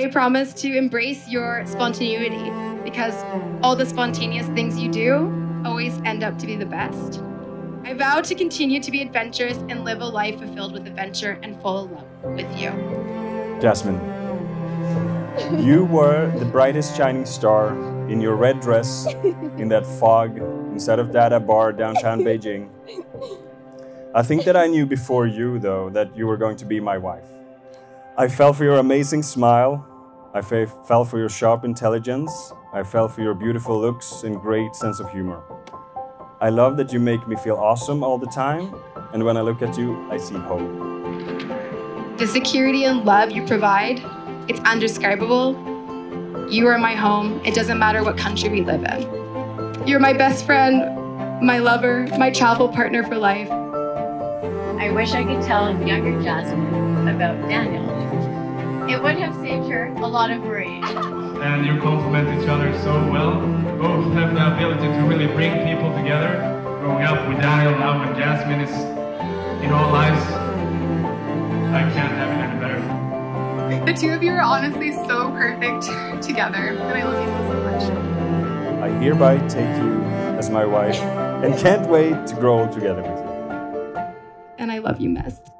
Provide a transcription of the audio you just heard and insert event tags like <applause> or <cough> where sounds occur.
I promise to embrace your spontaneity because all the spontaneous things you do always end up to be the best. I vow to continue to be adventurous and live a life fulfilled with adventure and full of love with you. Jasmine, you were the brightest shining star in your red dress in that fog inside of Dada Bar downtown <laughs> Beijing. I think that I knew before you, though, that you were going to be my wife. I fell for your amazing smile. I fell for your sharp intelligence. I fell for your beautiful looks and great sense of humor. I love that you make me feel awesome all the time, and when I look at you, I see hope. The security and love you provide, it's undescribable. You are my home. It doesn't matter what country we live in. You're my best friend, my lover, my travel partner for life. I wish I could tell younger Jasmine about Daniel. It would have saved her a lot of worry. <laughs> And you complement each other so well. Both have the ability to really bring people together. Growing up with Daniel, now when Jasmine is in our lives, I can't have it any better. The two of you are honestly so perfect together, and I love you so much. I hereby take you as my wife and can't wait to grow old together with you. And I love you, Mest.